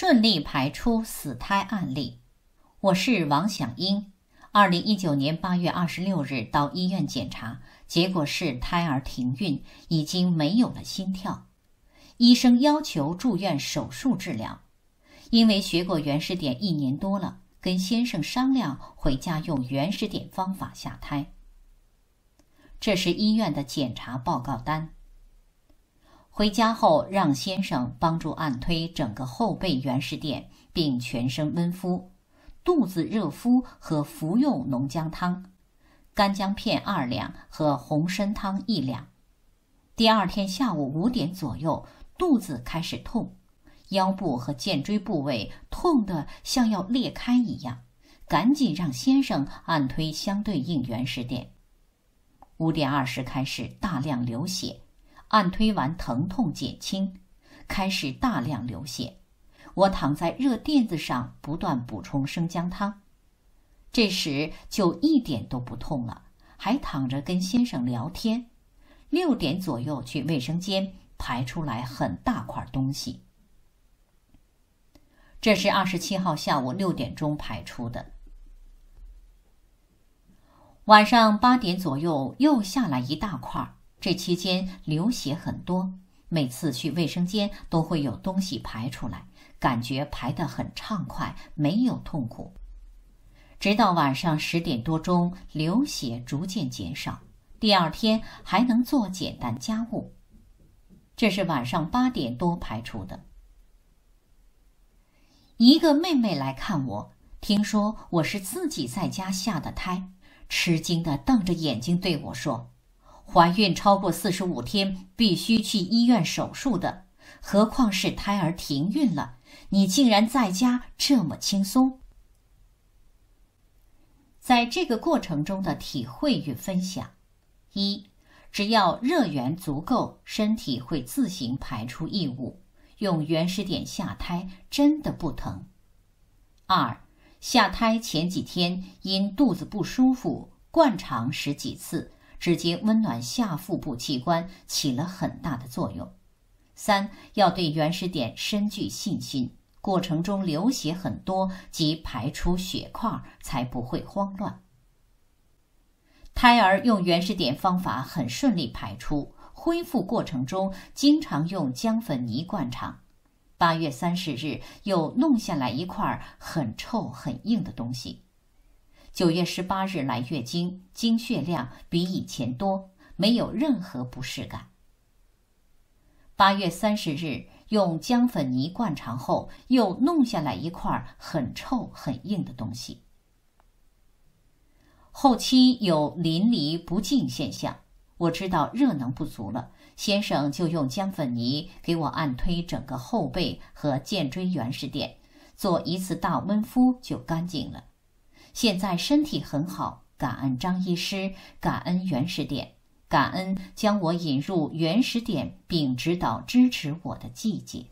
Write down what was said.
顺利排出死胎案例，我是王响英。二零一九年八月二十六日到医院检查，结果是胎儿停孕，已经没有了心跳。医生要求住院手术治疗。因为学过原始点一年多了，跟先生商量回家用原始点方法下胎。这是医院的检查报告单。回家后，让先生帮助按推整个后背原始点，并全身温敷，肚子热敷和服用浓姜汤、干姜片二两和红参汤一两。第二天下午五点左右，肚子开始痛，腰部和肩椎部位痛得像要裂开一样，赶紧让先生按推相对应原始点。五点二十开始大量流血。按推完，疼痛减轻，开始大量流血。我躺在热垫子上，不断补充生姜汤。这时就一点都不痛了，还躺着跟先生聊天。六点左右去卫生间排出来很大块东西。这是二十七号下午六点钟排出的。晚上八点左右又下来一大块。这期间流血很多，每次去卫生间都会有东西排出来，感觉排得很畅快，没有痛苦。直到晚上十点多钟，流血逐渐减少，第二天还能做简单家务。这是晚上八点多排出的。一个妹妹来看我，听说我是自己在家下的胎，吃惊的瞪着眼睛对我说。怀孕超过四十五天必须去医院手术的，何况是胎儿停孕了？你竟然在家这么轻松。在这个过程中的体会与分享：一，只要热源足够，身体会自行排出异物，用原始点下胎真的不疼。二，下胎前几天因肚子不舒服，灌肠十几次。直接温暖下腹部器官，起了很大的作用。三要对原始点深具信心，过程中流血很多及排出血块，才不会慌乱。胎儿用原始点方法很顺利排出，恢复过程中经常用姜粉泥灌肠。八月三十日又弄下来一块很臭很硬的东西。九月十八日来月经，经血量比以前多，没有任何不适感。八月三十日用姜粉泥灌肠后，又弄下来一块很臭很硬的东西。后期有淋漓不尽现象，我知道热能不足了，先生就用姜粉泥给我按推整个后背和肩椎原始点，做一次大温敷就干净了。现在身体很好感恩张医师感恩原始点。感恩将我引入原始点并指导支持我的季节